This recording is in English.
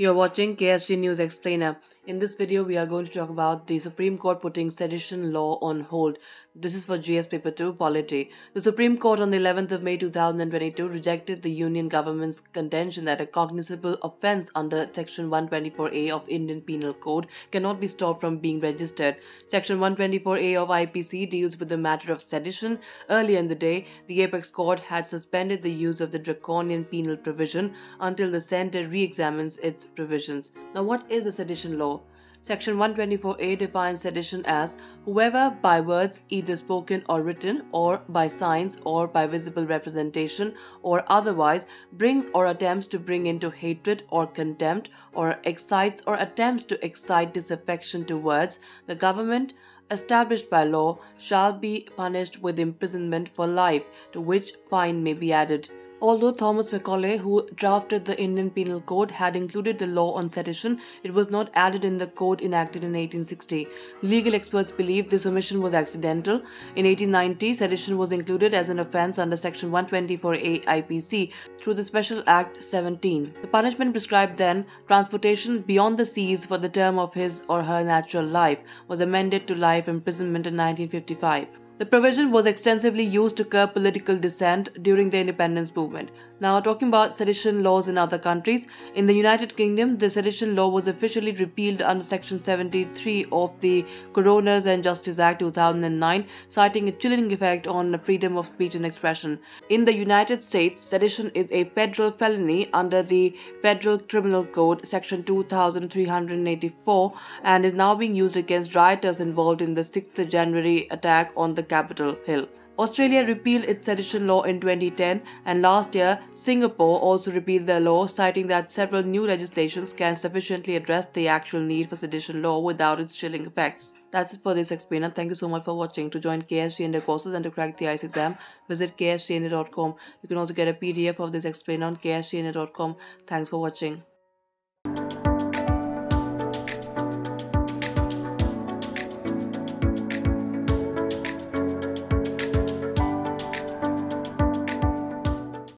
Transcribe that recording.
You're watching KSG News Explainer. In this video, we are going to talk about the Supreme Court putting sedition law on hold. This is for GS Paper 2 Polity. The Supreme Court on the 11th of May 2022 rejected the Union government's contention that a cognizable offence under Section 124A of Indian Penal Code cannot be stopped from being registered. Section 124A of IPC deals with the matter of sedition. Earlier in the day, the Apex Court had suspended the use of the draconian penal provision until the centre re-examines its provisions. Now, what is the sedition law? Section 124A defines sedition as whoever by words either spoken or written or by signs or by visible representation or otherwise brings or attempts to bring into hatred or contempt or excites or attempts to excite disaffection towards the government established by law shall be punished with imprisonment for life to which fine may be added. Although Thomas Macaulay, who drafted the Indian Penal Code, had included the law on sedition, it was not added in the code enacted in 1860. Legal experts believe this omission was accidental. In 1890, sedition was included as an offence under Section 124A IPC through the Special Act 17. The punishment prescribed then, transportation beyond the seas for the term of his or her natural life, was amended to life imprisonment in 1955. The provision was extensively used to curb political dissent during the independence movement. Now, talking about sedition laws in other countries, in the United Kingdom, the sedition law was officially repealed under Section 73 of the Coroners and Justice Act 2009, citing a chilling effect on freedom of speech and expression. In the United States, sedition is a federal felony under the Federal Criminal Code, Section 2384, and is now being used against rioters involved in the 6th January attack on the Capitol Hill. Australia repealed its sedition law in 2010, and last year, Singapore also repealed their law, citing that several new legislations can sufficiently address the actual need for sedition law without its chilling effects. That's it for this explainer. Thank you so much for watching. To join KSG and their courses and to crack the IAS exam, visit ksgindia.com. You can also get a PDF of this explainer on ksgindia.com. Thanks for watching.